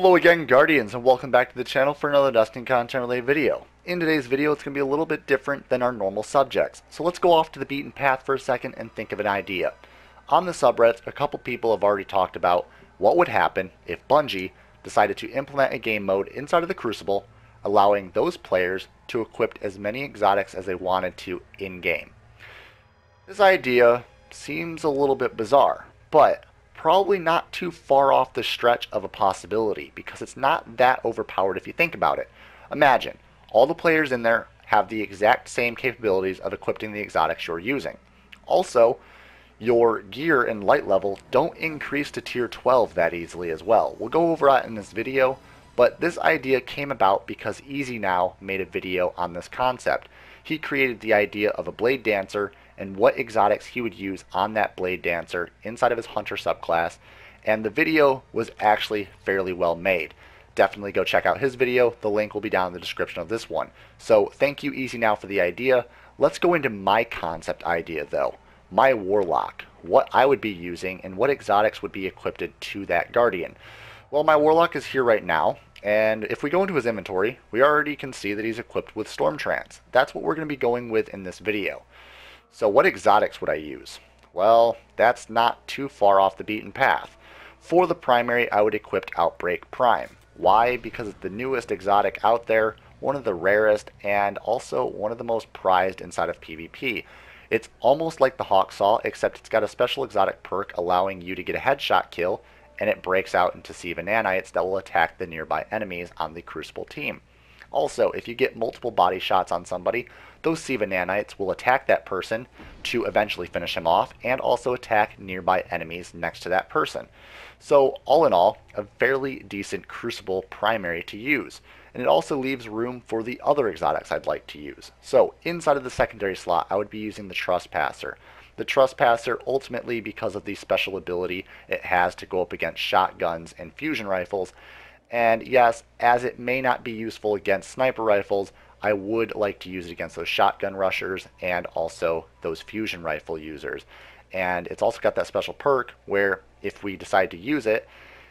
Hello again Guardians and welcome back to the channel for another Destiny content related video. In today's video it's going to be a little bit different than our normal subjects, so let's go off to the beaten path for a second and think of an idea. On the subreddit, a couple people have already talked about what would happen if Bungie decided to implement a game mode inside of the Crucible, allowing those players to equip as many exotics as they wanted to in-game. This idea seems a little bit bizarre, but probably not too far off the stretch of a possibility because it's not that overpowered if you think about it. Imagine, all the players in there have the exact same capabilities of equipping the exotics you're using. Also, your gear and light level don't increase to tier 12 that easily as well. We'll go over that in this video, but this idea came about because EasyNow made a video on this concept. He created the idea of a Blade Dancer and what exotics he would use on that Blade Dancer inside of his Hunter subclass, and the video was actually fairly well made. Definitely go check out his video, the link will be down in the description of this one. So thank you EasyNow for the idea. Let's go into my concept idea though. My Warlock, what I would be using, and what exotics would be equipped to that Guardian. Well, my Warlock is here right now, and if we go into his inventory, we already can see that he's equipped with Storm Trance. That's what we're going to be going with in this video. So what exotics would I use? Well, that's not too far off the beaten path. For the primary, I would equip Outbreak Prime. Why? Because it's the newest exotic out there, one of the rarest, and also one of the most prized inside of PvP. It's almost like the Hawksaw, except it's got a special exotic perk allowing you to get a headshot kill, and it breaks out into Siva nanites that will attack the nearby enemies on the Crucible team. Also, if you get multiple body shots on somebody, those Siva nanites will attack that person to eventually finish him off and also attack nearby enemies next to that person. So all in all, a fairly decent Crucible primary to use. And it also leaves room for the other exotics I'd like to use. So inside of the secondary slot, I would be using the Trespasser. The Trespasser, ultimately because of the special ability it has to go up against shotguns and fusion rifles, and yes, as it may not be useful against sniper rifles, I would like to use it against those shotgun rushers and also those fusion rifle users. And it's also got that special perk where if we decide to use it,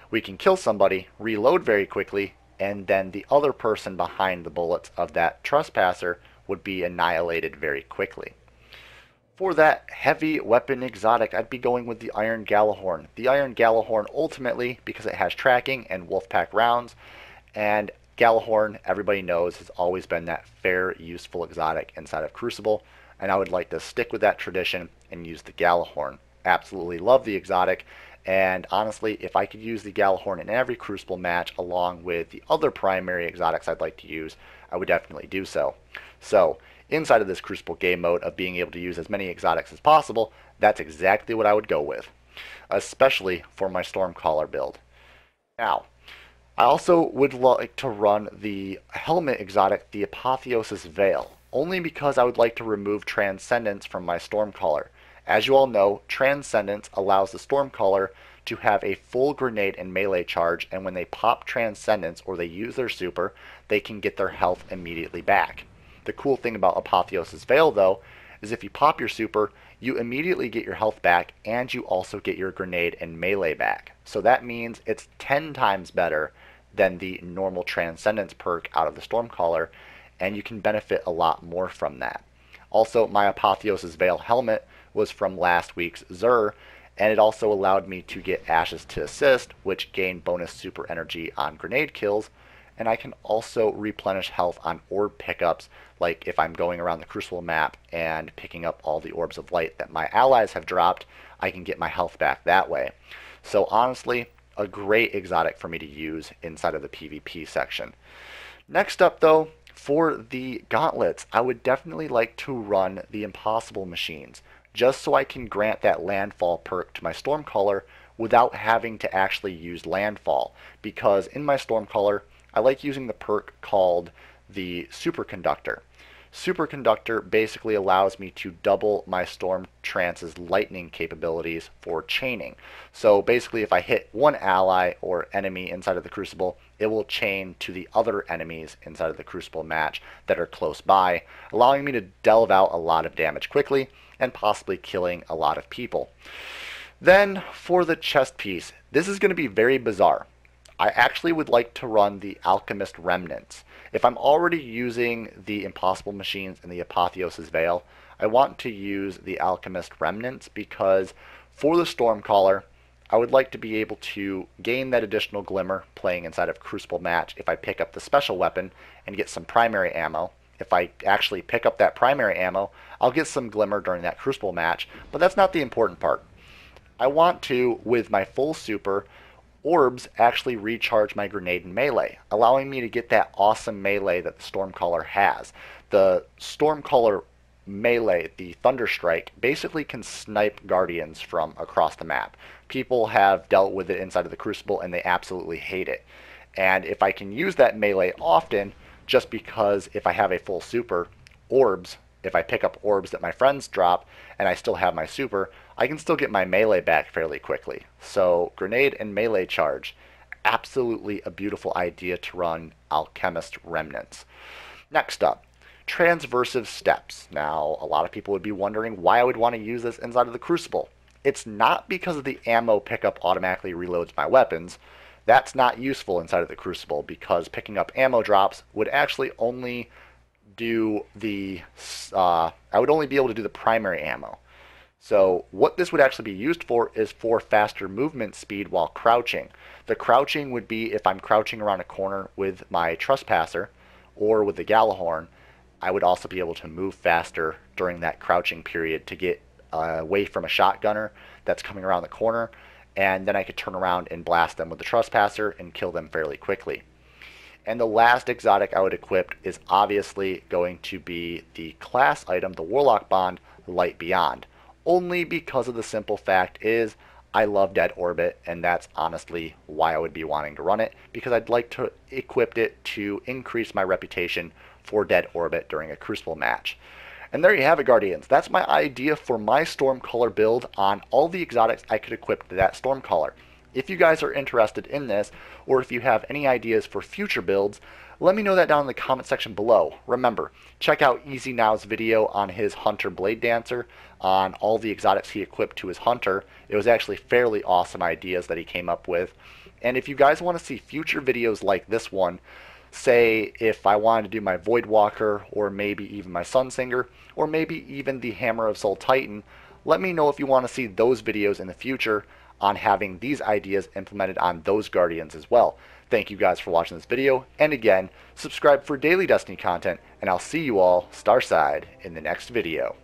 we can kill somebody, reload very quickly, and then the other person behind the bullets of that trespasser would be annihilated very quickly. For that heavy weapon exotic, I'd be going with the Iron Gjallarhorn. The Iron Gjallarhorn ultimately, because it has tracking and Wolfpack rounds, and Gjallarhorn, everybody knows, has always been that fair, useful exotic inside of Crucible, and I would like to stick with that tradition and use the Gjallarhorn. Absolutely love the exotic, and honestly, if I could use the Gjallarhorn in every Crucible match along with the other primary exotics I'd like to use, I would definitely do so. So, inside of this Crucible game mode of being able to use as many exotics as possible, that's exactly what I would go with, especially for my Stormcaller build. Now, I also would like to run the helmet exotic, the Apotheosis Veil, only because I would like to remove Transcendence from my Stormcaller. As you all know, Transcendence allows the Stormcaller to have a full grenade and melee charge, and when they pop Transcendence or they use their super, they can get their health immediately back. The cool thing about Apotheosis Veil, though, is if you pop your super, you immediately get your health back and you also get your grenade and melee back. So that means it's 10 times better than the normal Transcendence perk out of the Stormcaller, and you can benefit a lot more from that. Also, my Apotheosis Veil helmet was from last week's Xur, and it also allowed me to get Ashes to Assets, which gain bonus super energy on grenade kills, and I can also replenish health on orb pickups, like if I'm going around the Crucible map and picking up all the orbs of light that my allies have dropped, I can get my health back that way. So honestly, a great exotic for me to use inside of the PvP section. Next up though, for the gauntlets, I would definitely like to run the Impossible Machines, just so I can grant that Landfall perk to my Stormcaller without having to actually use Landfall, because in my Stormcaller, I like using the perk called the Superconductor. Superconductor basically allows me to double my Storm Trance's lightning capabilities for chaining. So basically if I hit one ally or enemy inside of the Crucible, it will chain to the other enemies inside of the Crucible match that are close by, allowing me to delve out a lot of damage quickly and possibly killing a lot of people. Then for the chest piece, this is going to be very bizarre. I actually would like to run the Alchemist Remnants. If I'm already using the Impossible Machines and the Apotheosis Veil, I want to use the Alchemist Remnants because for the Stormcaller, I would like to be able to gain that additional glimmer playing inside of Crucible Match if I pick up the special weapon and get some primary ammo. If I actually pick up that primary ammo, I'll get some glimmer during that Crucible match, but that's not the important part. I want to, with my full super, orbs actually recharge my grenade and melee, allowing me to get that awesome melee that the Stormcaller has. The Stormcaller melee, the Thunderstrike, basically can snipe Guardians from across the map. People have dealt with it inside of the Crucible and they absolutely hate it. And if I can use that melee often, just because if I have a full super, orbs, if I pick up orbs that my friends drop and I still have my super, I can still get my melee back fairly quickly. So grenade and melee charge, absolutely a beautiful idea to run Alchemist Remnants. Next up, transversive steps. Now, a lot of people would be wondering why I would want to use this inside of the Crucible. It's not because of the ammo pickup automatically reloads my weapons. That's not useful inside of the Crucible because picking up ammo drops would actually only do the, uh, I would only be able to do the primary ammo. So what this would actually be used for is for faster movement speed while crouching. The crouching would be if I'm crouching around a corner with my Trespasser or with the Gjallarhorn, I would also be able to move faster during that crouching period to get away from a shotgunner that's coming around the corner, and then I could turn around and blast them with the Trespasser and kill them fairly quickly. And the last exotic I would equip is obviously going to be the class item, the Warlock Bond, Light Beyond. Only because of the simple fact is I love Dead Orbit, and that's honestly why I would be wanting to run it, because I'd like to equip it to increase my reputation for Dead Orbit during a Crucible match. And there you have it, Guardians. That's my idea for my Stormcaller build on all the exotics I could equip to that Stormcaller. If you guys are interested in this, or if you have any ideas for future builds, let me know that down in the comment section below. Remember, check out EasyNow's video on his Hunter Blade Dancer, on all the exotics he equipped to his Hunter. It was actually fairly awesome ideas that he came up with. And if you guys want to see future videos like this one, say if I wanted to do my Voidwalker or maybe even my Sunsinger or maybe even the Hammer of Sol Titan, let me know if you want to see those videos in the future on having these ideas implemented on those Guardians as well. Thank you guys for watching this video, and again, subscribe for daily Destiny content, and I'll see you all, Starside, in the next video.